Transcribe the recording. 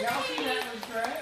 Y'all see that was great.